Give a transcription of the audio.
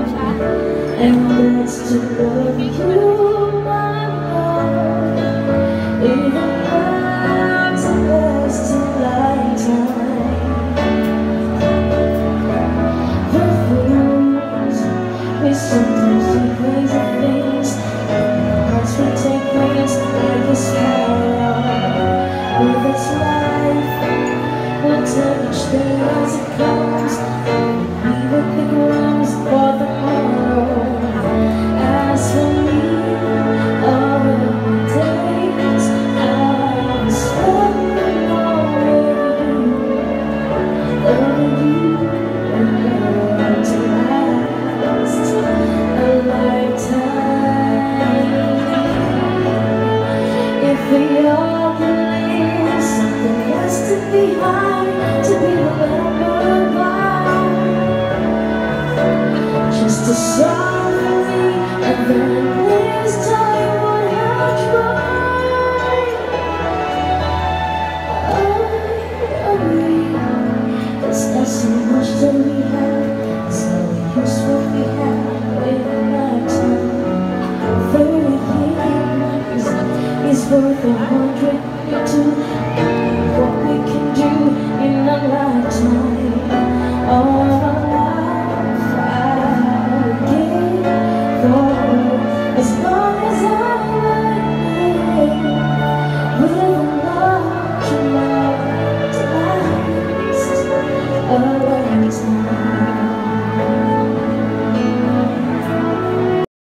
And that's to love you, my love Even a best a lifetime The fools, we sometimes do things Hearts we take risks like a sparrow With its life, we'll each day as it comes we all believe something has to be high to be remembered by. Just a song for the